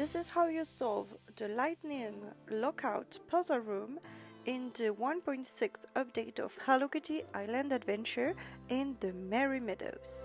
This is how you solve the lightning lockout puzzle room in the 1.6 update of Hello Kitty Island Adventure in the Merry Meadows.